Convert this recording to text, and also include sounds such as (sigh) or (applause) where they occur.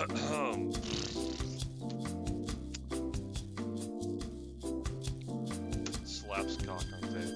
(clears throat) Slaps cock on face.